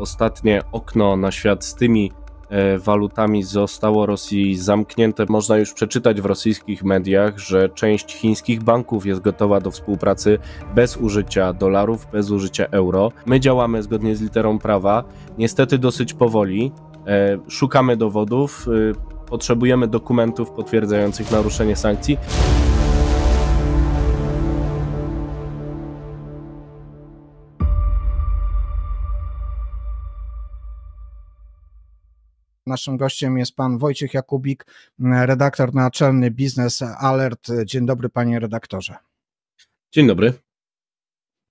ostatnie okno na świat z tymi e, walutami zostało Rosji zamknięte. Można już przeczytać w rosyjskich mediach, że część chińskich banków jest gotowa do współpracy bez użycia dolarów, bez użycia euro. My działamy zgodnie z literą prawa, niestety dosyć powoli. E, szukamy dowodów, e, potrzebujemy dokumentów potwierdzających naruszenie sankcji. Naszym gościem jest pan Wojciech Jakubik, redaktor naczelny Biznes Alert. Dzień dobry, panie redaktorze. Dzień dobry.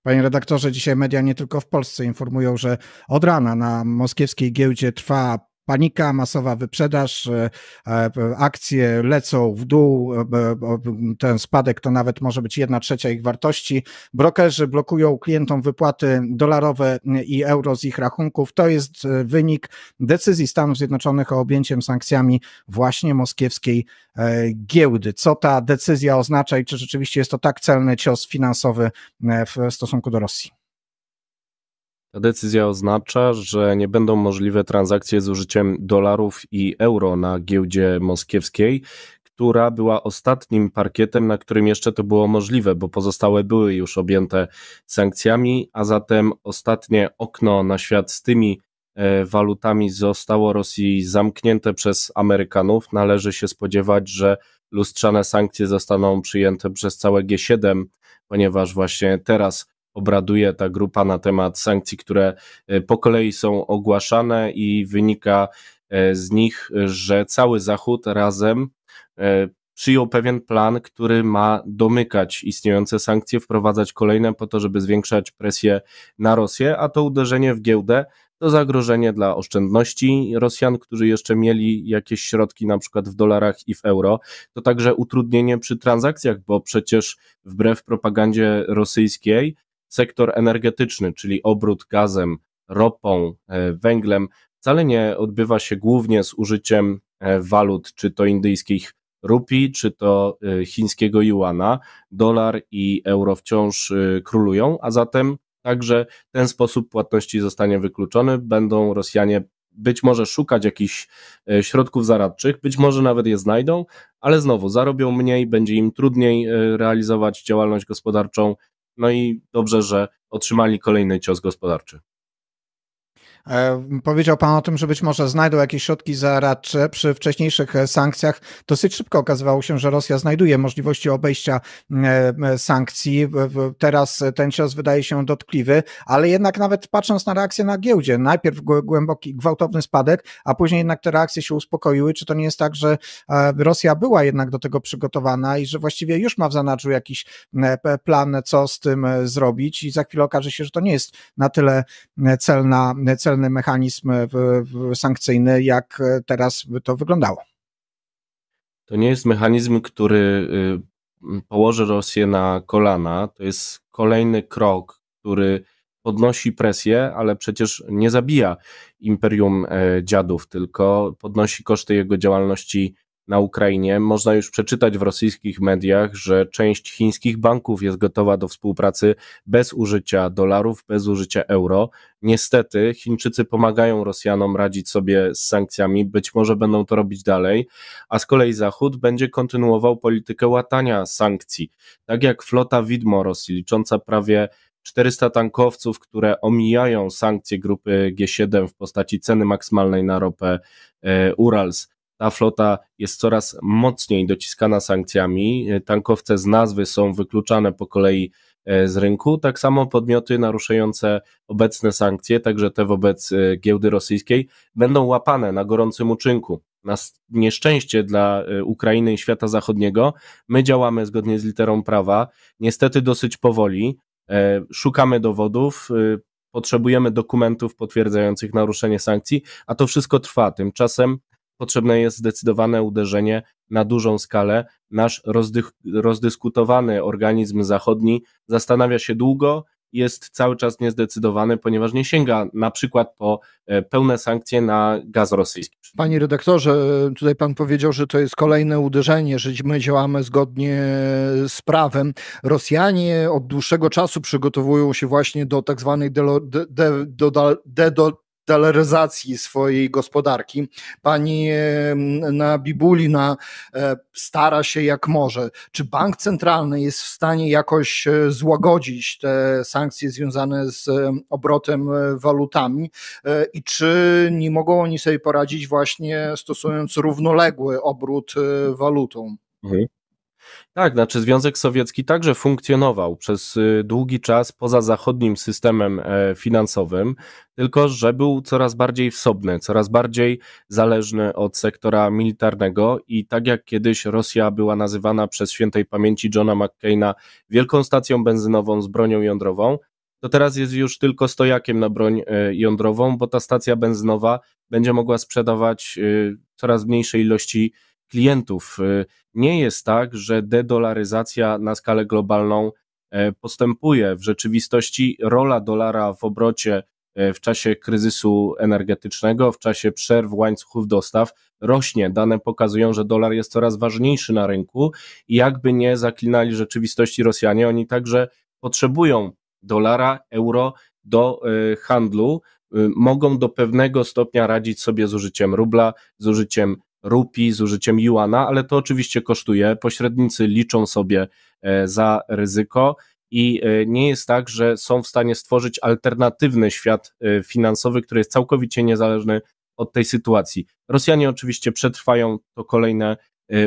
Panie redaktorze, dzisiaj media nie tylko w Polsce informują, że od rana na moskiewskiej giełdzie trwa panika, masowa wyprzedaż, e, e, akcje lecą w dół, e, ten spadek to nawet może być jedna trzecia ich wartości. Brokerzy blokują klientom wypłaty dolarowe i euro z ich rachunków. To jest wynik decyzji Stanów Zjednoczonych o objęciem sankcjami właśnie moskiewskiej giełdy. Co ta decyzja oznacza i czy rzeczywiście jest to tak celny cios finansowy w stosunku do Rosji? Ta decyzja oznacza, że nie będą możliwe transakcje z użyciem dolarów i euro na giełdzie moskiewskiej, która była ostatnim parkietem, na którym jeszcze to było możliwe, bo pozostałe były już objęte sankcjami, a zatem ostatnie okno na świat z tymi e, walutami zostało Rosji zamknięte przez Amerykanów. Należy się spodziewać, że lustrzane sankcje zostaną przyjęte przez całe G7, ponieważ właśnie teraz obraduje ta grupa na temat sankcji, które e, po kolei są ogłaszane i wynika e, z nich, że cały Zachód razem e, przyjął pewien plan, który ma domykać istniejące sankcje, wprowadzać kolejne po to, żeby zwiększać presję na Rosję, a to uderzenie w giełdę to zagrożenie dla oszczędności Rosjan, którzy jeszcze mieli jakieś środki na przykład w dolarach i w euro. To także utrudnienie przy transakcjach, bo przecież wbrew propagandzie rosyjskiej sektor energetyczny, czyli obrót gazem, ropą, e, węglem, wcale nie odbywa się głównie z użyciem e, walut, czy to indyjskich rupii, czy to e, chińskiego juana. Dolar i euro wciąż królują, a zatem także ten sposób płatności zostanie wykluczony. Będą Rosjanie być może szukać jakichś środków zaradczych, być może nawet je znajdą, ale znowu zarobią mniej, będzie im trudniej realizować działalność gospodarczą, no i dobrze, że otrzymali kolejny cios gospodarczy. E, powiedział Pan o tym, że być może znajdą jakieś środki zaradcze. Przy wcześniejszych e, sankcjach dosyć szybko okazywało się, że Rosja znajduje możliwości obejścia e, sankcji. Teraz ten cios wydaje się dotkliwy, ale jednak nawet patrząc na reakcję na giełdzie, najpierw głęboki, gwałtowny spadek, a później jednak te reakcje się uspokoiły. Czy to nie jest tak, że Rosja była jednak do tego przygotowana i że właściwie już ma w zanadrzu jakiś plan, co z tym zrobić i za chwilę okaże się, że to nie jest na tyle celna, celna celny mechanizm sankcyjny, jak teraz by to wyglądało. To nie jest mechanizm, który y, położy Rosję na kolana. To jest kolejny krok, który podnosi presję, ale przecież nie zabija imperium e, dziadów, tylko podnosi koszty jego działalności na Ukrainie. Można już przeczytać w rosyjskich mediach, że część chińskich banków jest gotowa do współpracy bez użycia dolarów, bez użycia euro. Niestety Chińczycy pomagają Rosjanom radzić sobie z sankcjami, być może będą to robić dalej, a z kolei Zachód będzie kontynuował politykę łatania sankcji. Tak jak flota widmo Rosji, licząca prawie 400 tankowców, które omijają sankcje grupy G7 w postaci ceny maksymalnej na ropę e, Urals ta flota jest coraz mocniej dociskana sankcjami. Tankowce z nazwy są wykluczane po kolei e, z rynku. Tak samo podmioty naruszające obecne sankcje, także te wobec e, giełdy rosyjskiej, będą łapane na gorącym uczynku. Na nieszczęście dla e, Ukrainy i świata zachodniego, my działamy zgodnie z literą prawa, niestety dosyć powoli. Szukamy dowodów, potrzebujemy dokumentów potwierdzających naruszenie sankcji, a to wszystko trwa. Tymczasem potrzebne jest zdecydowane uderzenie na dużą skalę. Nasz rozdyskutowany organizm zachodni zastanawia się długo, jest cały czas niezdecydowany, ponieważ nie sięga na przykład po e, pełne sankcje na gaz rosyjski. Panie redaktorze, tutaj pan powiedział, że to jest kolejne uderzenie, że my działamy zgodnie z prawem. Rosjanie od dłuższego czasu przygotowują się właśnie do tak zwanej dolaryzacji swojej gospodarki. Pani na Bibulina stara się jak może. Czy bank centralny jest w stanie jakoś złagodzić te sankcje związane z obrotem walutami i czy nie mogą oni sobie poradzić właśnie stosując równoległy obrót walutą? Mhm. Tak, znaczy Związek Sowiecki także funkcjonował przez y, długi czas poza zachodnim systemem e, finansowym, tylko że był coraz bardziej wsobny, coraz bardziej zależny od sektora militarnego i tak jak kiedyś Rosja była nazywana przez świętej pamięci Johna McCaina wielką stacją benzynową z bronią jądrową, to teraz jest już tylko stojakiem na broń e, jądrową, bo ta stacja benzynowa będzie mogła sprzedawać y, coraz mniejszej ilości klientów. Y, nie jest tak, że dedolaryzacja na skalę globalną e, postępuje. W rzeczywistości rola dolara w obrocie e, w czasie kryzysu energetycznego, w czasie przerw łańcuchów dostaw rośnie. Dane pokazują, że dolar jest coraz ważniejszy na rynku i jakby nie zaklinali rzeczywistości Rosjanie, oni także potrzebują dolara, euro do handlu, y, mogą do pewnego stopnia radzić sobie z użyciem rubla, z użyciem rupi z użyciem juana, ale to oczywiście kosztuje. Pośrednicy liczą sobie e, za ryzyko i e, nie jest tak, że są w stanie stworzyć alternatywny świat e, finansowy, który jest całkowicie niezależny od tej sytuacji. Rosjanie oczywiście przetrwają to kolejne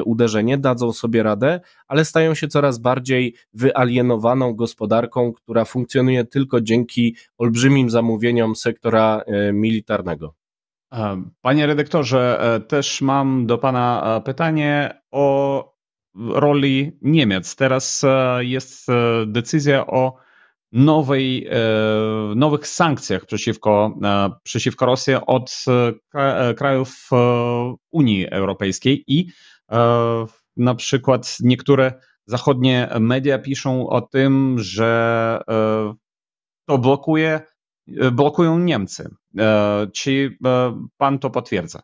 uderzenie, dadzą sobie radę, ale stają się coraz bardziej wyalienowaną gospodarką, która funkcjonuje tylko dzięki olbrzymim zamówieniom sektora militarnego. E, panie redaktorze, e, też mam do Pana e, pytanie o roli Niemiec. Teraz jest decyzja o nowej, nowych sankcjach przeciwko, przeciwko Rosji od krajów Unii Europejskiej i na przykład niektóre zachodnie media piszą o tym, że to blokuje E, blokują Niemcy. E, czy e, pan to potwierdza?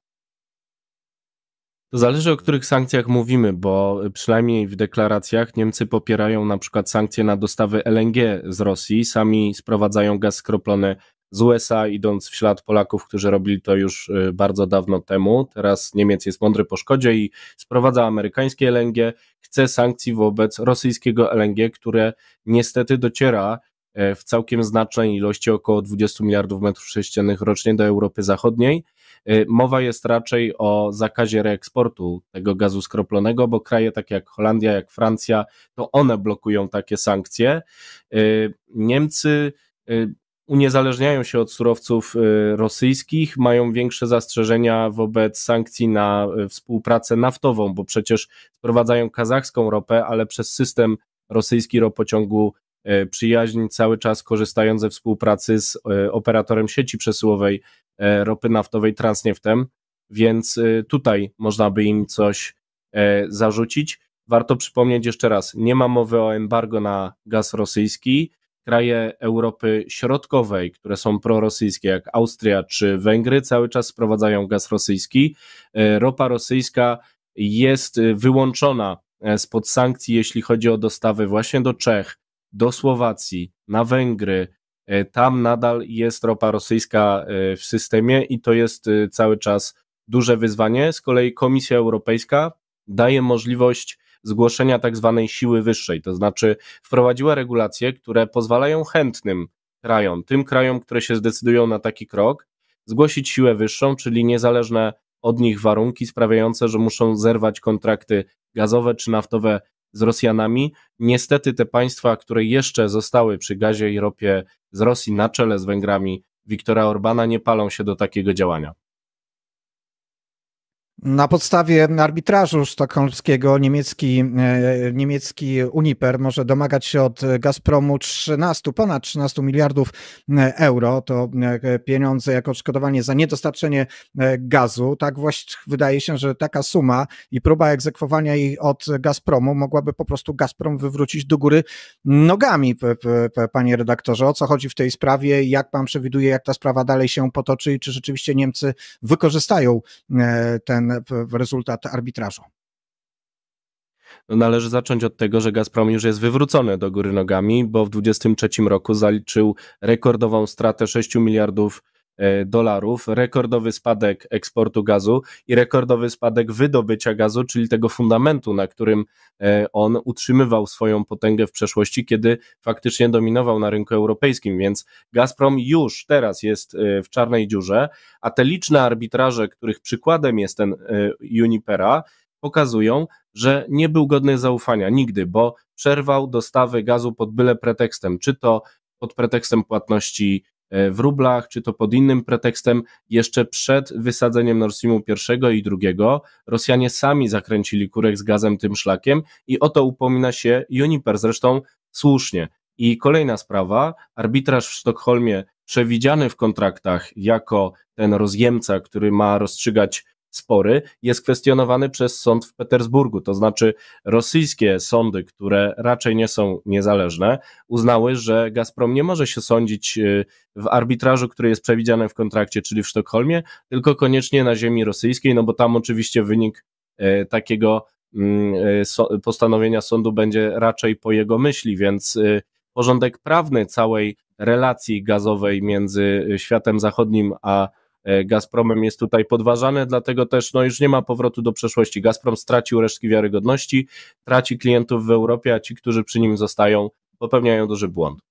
To zależy o których sankcjach mówimy, bo przynajmniej w deklaracjach Niemcy popierają na przykład sankcje na dostawy LNG z Rosji, sami sprowadzają gaz skroplony z USA, idąc w ślad Polaków, którzy robili to już bardzo dawno temu. Teraz Niemiec jest mądry po szkodzie i sprowadza amerykańskie LNG, chce sankcji wobec rosyjskiego LNG, które niestety dociera w całkiem znacznej ilości, około 20 miliardów metrów sześciennych rocznie do Europy Zachodniej. E, mowa jest raczej o zakazie reeksportu tego gazu skroplonego, bo kraje takie jak Holandia, jak Francja, to one blokują takie sankcje. E, Niemcy uniezależniają się od surowców rosyjskich, mają większe zastrzeżenia wobec sankcji na współpracę naftową, bo przecież sprowadzają kazachską ropę, ale przez system rosyjski ropociągu E, przyjaźń cały czas korzystając ze współpracy z e, operatorem sieci przesyłowej e, ropy naftowej Transnieftem, więc tutaj można by im coś zarzucić. Warto przypomnieć jeszcze raz, nie ma mowy o embargo na gaz rosyjski. Kraje Europy Środkowej, które są prorosyjskie, jak Austria czy Węgry, cały czas sprowadzają gaz rosyjski. Ropa rosyjska jest wyłączona spod sankcji, jeśli chodzi o dostawy właśnie do Czech, do Słowacji, na Węgry, e, tam nadal jest ropa rosyjska e, w systemie i to jest e, cały czas duże wyzwanie. Z kolei Komisja Europejska daje możliwość zgłoszenia tak zwanej siły wyższej, to znaczy wprowadziła regulacje, które pozwalają chętnym krajom, tym krajom, które się zdecydują na taki krok, zgłosić siłę wyższą, czyli niezależne od nich warunki sprawiające, że muszą zerwać kontrakty gazowe czy naftowe z Rosjanami. Niestety te państwa, które jeszcze zostały przy gazie i ropie z Rosji na czele z Węgrami Wiktora Orbana nie palą się do takiego działania. Na podstawie arbitrażu sztokholmskiego niemiecki, e, niemiecki Uniper może domagać się od Gazpromu 13, ponad 13 miliardów e, euro. To e, pieniądze jako odszkodowanie za niedostarczenie gazu. Tak właśnie wydaje się, że taka suma i próba egzekwowania jej od Gazpromu mogłaby po prostu Gazprom wywrócić do góry nogami, panie redaktorze. O co chodzi w tej sprawie? Jak pan przewiduje, jak ta sprawa dalej się potoczy i czy rzeczywiście Niemcy wykorzystają ten rezultat arbitrażu. No należy zacząć od tego, że Gazprom już jest wywrócony do góry nogami, bo w 2023 roku zaliczył rekordową stratę 6 miliardów dolarów, rekordowy spadek eksportu gazu i rekordowy spadek wydobycia gazu, czyli tego fundamentu, na którym e, on utrzymywał swoją potęgę w przeszłości, kiedy faktycznie dominował na rynku europejskim, więc Gazprom już teraz jest w czarnej dziurze, a te liczne arbitraże, których przykładem jest ten Unipera, pokazują, że nie był godny zaufania nigdy, bo przerwał dostawy gazu pod byle pretekstem, czy to pod pretekstem płatności e, w rublach, czy to pod innym pretekstem. Jeszcze przed wysadzeniem Nord Streamu pierwszego i drugiego Rosjanie sami zakręcili kurek z gazem tym szlakiem i o to upomina się Uniper, zresztą słusznie. I kolejna sprawa, arbitraż w Sztokholmie przewidziany w kontraktach jako ten rozjemca, który ma rozstrzygać spory, jest kwestionowany przez sąd w Petersburgu. To znaczy, rosyjskie sądy, które raczej nie są niezależne, uznały, że Gazprom nie może się sądzić y, w arbitrażu, który jest przewidziany w kontrakcie, czyli w Sztokholmie, tylko koniecznie na ziemi rosyjskiej, no bo tam oczywiście wynik y, takiego mm, y, postanowienia sądu będzie raczej po jego myśli, więc porządek prawny całej relacji gazowej między światem zachodnim a Gazpromem jest tutaj podważane, dlatego też no, już nie ma powrotu do przeszłości. Gazprom stracił resztki wiarygodności, traci klientów w Europie, a ci, którzy przy nim zostają, popełniają duży błąd.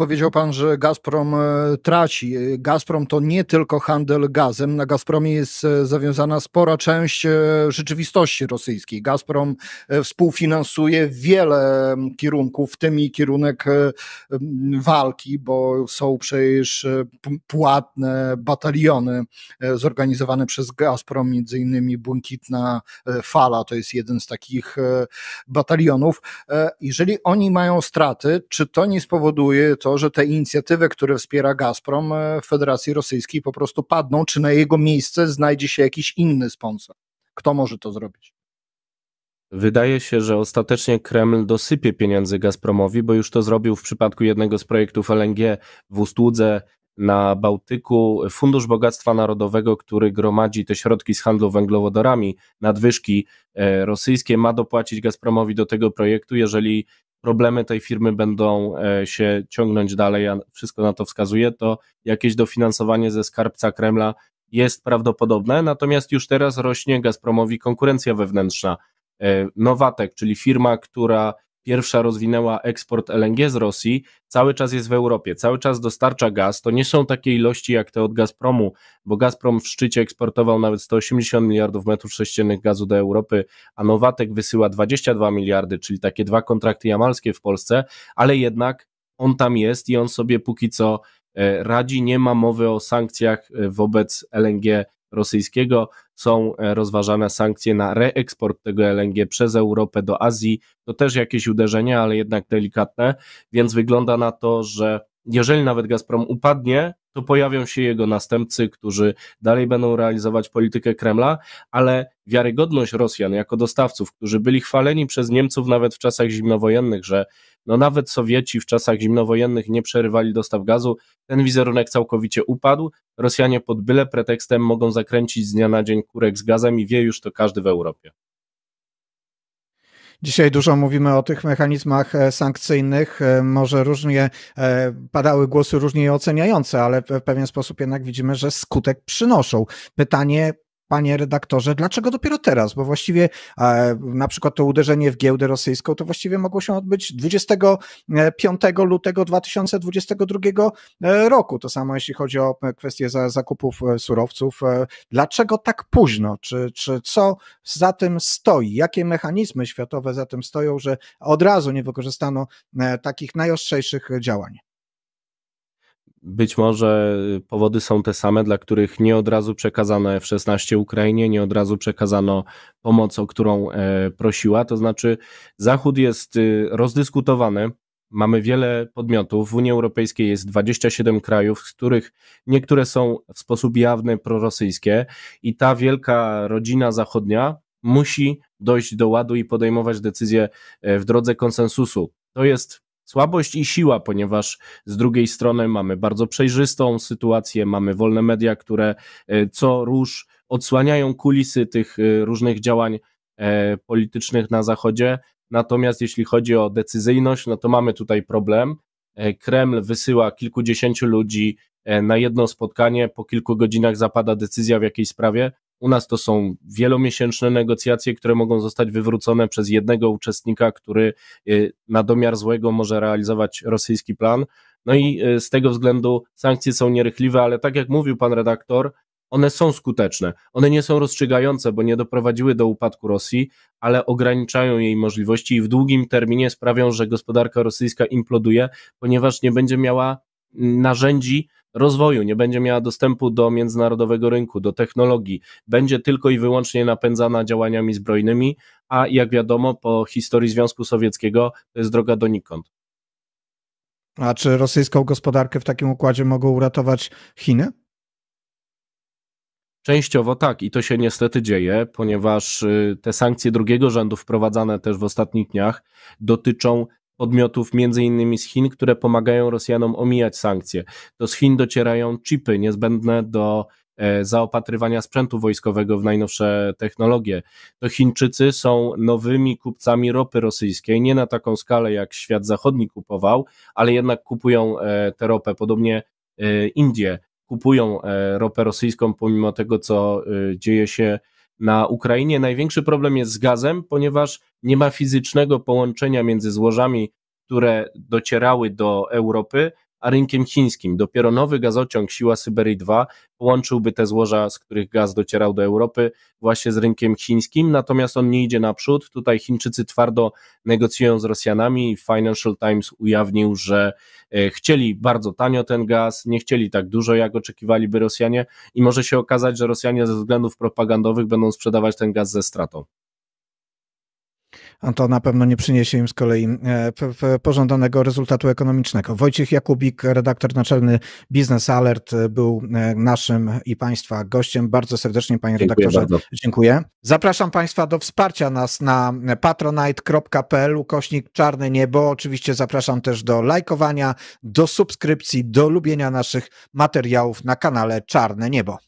Powiedział pan, że Gazprom e, traci. Gazprom to nie tylko handel gazem. Na Gazpromie jest e, zawiązana spora część e, rzeczywistości rosyjskiej. Gazprom współfinansuje wiele kierunków, w tym i kierunek walki, bo są przecież płatne bataliony zorganizowane przez Gazprom, między innymi Błękitna Fala, to jest jeden z takich batalionów. Jeżeli oni mają straty, czy to nie spowoduje to, że te inicjatywy, które wspiera Gazprom e, w Federacji Rosyjskiej po prostu padną, czy na jego miejsce znajdzie się jakiś inny sponsor? Kto może to zrobić? Wydaje się, że ostatecznie Kreml dosypie pieniędzy Gazpromowi, bo już to zrobił w przypadku jednego z projektów LNG w Ustłudze na Bałtyku. Fundusz Bogactwa Narodowego, który gromadzi te środki z handlu węglowodorami, nadwyżki e, rosyjskie, ma dopłacić Gazpromowi do tego projektu, jeżeli problemy tej firmy będą e, się ciągnąć dalej, a wszystko na to wskazuje, to jakieś dofinansowanie ze skarbca Kremla jest prawdopodobne, natomiast już teraz rośnie Gazpromowi konkurencja wewnętrzna. E, Nowatek, czyli firma, która pierwsza rozwinęła eksport LNG z Rosji, cały czas jest w Europie, cały czas dostarcza gaz. To nie są takie ilości jak te od Gazpromu, bo Gazprom w szczycie eksportował nawet 180 miliardów metrów sześciennych gazu do Europy, a Nowatek wysyła 22 miliardy, czyli takie dwa kontrakty jamalskie w Polsce, ale jednak on tam jest i on sobie póki co e, radzi. Nie ma mowy o sankcjach e, wobec LNG rosyjskiego. Są e, rozważane sankcje na reeksport tego LNG przez Europę do Azji. To też jakieś uderzenie, ale jednak delikatne, więc wygląda na to, że jeżeli nawet Gazprom upadnie, to pojawią się jego następcy, którzy dalej będą realizować politykę Kremla, ale wiarygodność Rosjan jako dostawców, którzy byli chwaleni przez Niemców nawet w czasach zimnowojennych, że no nawet Sowieci w czasach zimnowojennych nie przerywali dostaw gazu, ten wizerunek całkowicie upadł. Rosjanie pod byle pretekstem mogą zakręcić z dnia na dzień kurek z gazem i wie już to każdy w Europie. Dzisiaj dużo mówimy o tych mechanizmach e, sankcyjnych. E, może różnie e, padały głosy różnie oceniające, ale w pewien sposób jednak widzimy, że skutek przynoszą. Pytanie, panie redaktorze, dlaczego dopiero teraz? Bo właściwie e, na przykład to uderzenie w giełdę rosyjską to właściwie mogło się odbyć 25 lutego 2022 e, roku. To samo jeśli chodzi o kwestię zakupów e, surowców. Dlaczego tak późno? Czy, czy co za tym stoi? Jakie mechanizmy światowe za tym stoją, że od razu nie wykorzystano takich najostrzejszych działań? Być może powody są te same, dla których nie od razu przekazano F-16 Ukrainie, nie od razu przekazano pomoc, o którą e, prosiła. To znaczy, Zachód jest y, rozdyskutowany. Mamy wiele podmiotów. W Unii Europejskiej jest 27 krajów, z których niektóre są w sposób jawny prorosyjskie, i ta wielka rodzina zachodnia musi dojść do ładu i podejmować decyzje e, w drodze konsensusu. To jest słabość i siła, ponieważ z drugiej strony mamy bardzo przejrzystą sytuację, mamy wolne media, które e, co róż odsłaniają kulisy tych e, różnych działań e, politycznych na Zachodzie. Natomiast jeśli chodzi o decyzyjność, no to mamy tutaj problem. Kreml wysyła kilkudziesięciu ludzi na jedno spotkanie, po kilku godzinach zapada decyzja w jakiejś sprawie. U nas to są wielomiesięczne negocjacje, które mogą zostać wywrócone przez jednego uczestnika, który e, na domiar złego może realizować rosyjski plan. No i z tego względu sankcje są nierychliwe, ale tak jak mówił pan redaktor, one są skuteczne. One nie są rozstrzygające, bo nie doprowadziły do upadku Rosji, ale ograniczają jej możliwości i w długim terminie sprawią, że gospodarka rosyjska imploduje, ponieważ nie będzie miała narzędzi rozwoju, nie będzie miała dostępu do międzynarodowego rynku, do technologii, będzie tylko i wyłącznie napędzana działaniami zbrojnymi, a jak wiadomo, po historii Związku Sowieckiego to jest droga donikąd. A czy rosyjską gospodarkę w takim układzie mogą uratować Chiny? Częściowo tak i to się niestety dzieje, ponieważ y, te sankcje drugiego rzędu wprowadzane też w ostatnich dniach dotyczą podmiotów między innymi z Chin, które pomagają Rosjanom omijać sankcje. To z Chin docierają chipy niezbędne do e, zaopatrywania sprzętu wojskowego w najnowsze technologie. To Chińczycy są nowymi kupcami ropy rosyjskiej, nie na taką skalę jak świat zachodni kupował, ale jednak kupują e, tę ropę, podobnie e, Indie kupują ropę rosyjską, pomimo tego, co dzieje się na Ukrainie. Największy problem jest z gazem, ponieważ nie ma fizycznego połączenia między złożami, które docierały do Europy, a rynkiem chińskim. Dopiero nowy gazociąg Siła Syberii 2 połączyłby te złoża, z których gaz docierał do Europy, właśnie z rynkiem chińskim, natomiast on nie idzie naprzód. Tutaj Chińczycy twardo negocjują z Rosjanami. Financial Times ujawnił, że e, chcieli bardzo tanio ten gaz, nie chcieli tak dużo, jak oczekiwaliby Rosjanie, i może się okazać, że Rosjanie ze względów propagandowych będą sprzedawać ten gaz ze stratą to na pewno nie przyniesie im z kolei e, pożądanego rezultatu ekonomicznego. Wojciech Jakubik, redaktor naczelny Business Alert, e, był e, naszym i Państwa gościem. Bardzo serdecznie, Panie dziękuję redaktorze, bardzo. dziękuję. Zapraszam Państwa do wsparcia nas na patronite.pl ukośnik czarne niebo. Oczywiście zapraszam też do lajkowania, do subskrypcji, do lubienia naszych materiałów na kanale Czarne Niebo.